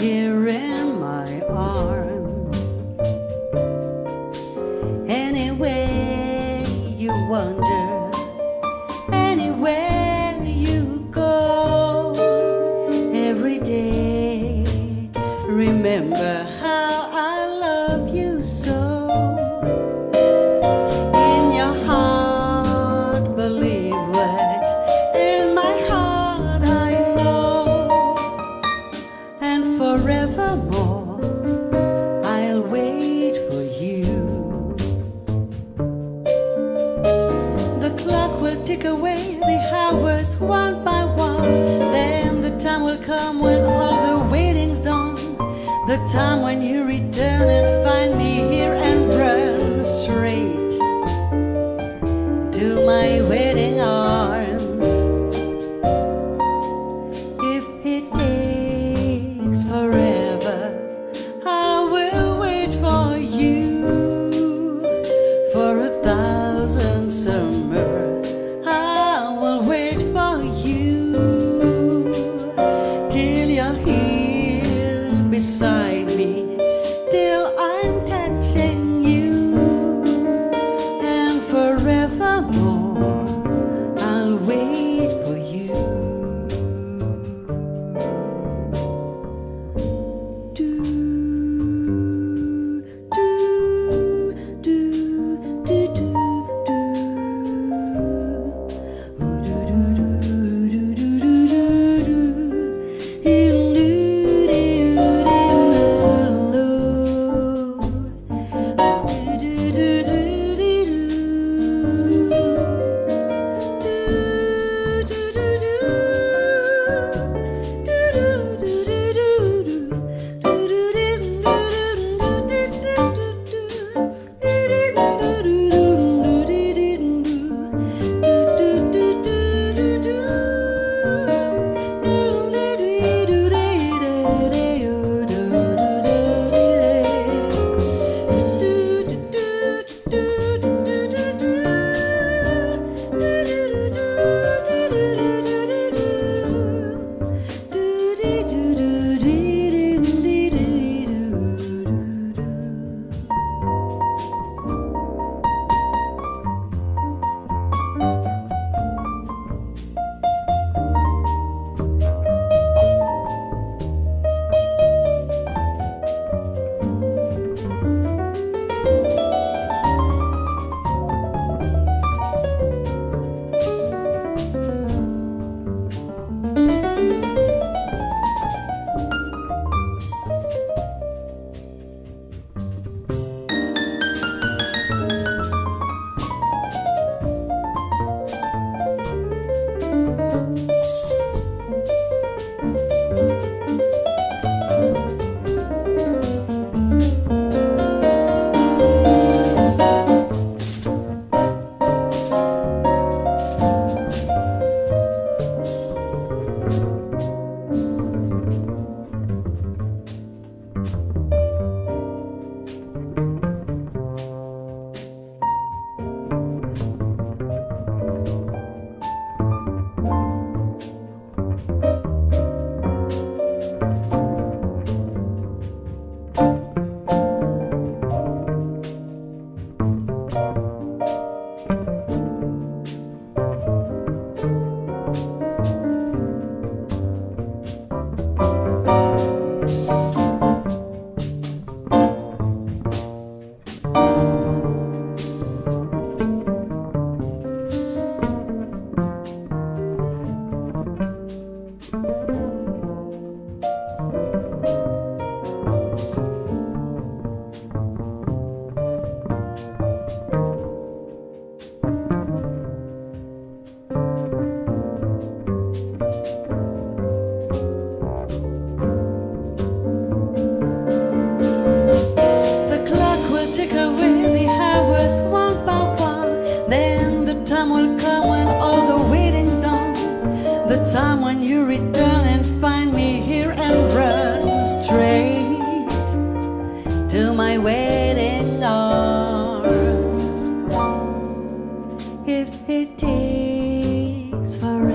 here in my arms. Anyway, you wander, anywhere you go, every day, remember. take away the hours one by one. Then the time will come when all the waiting's done. The time when you return and find here beside if it takes forever.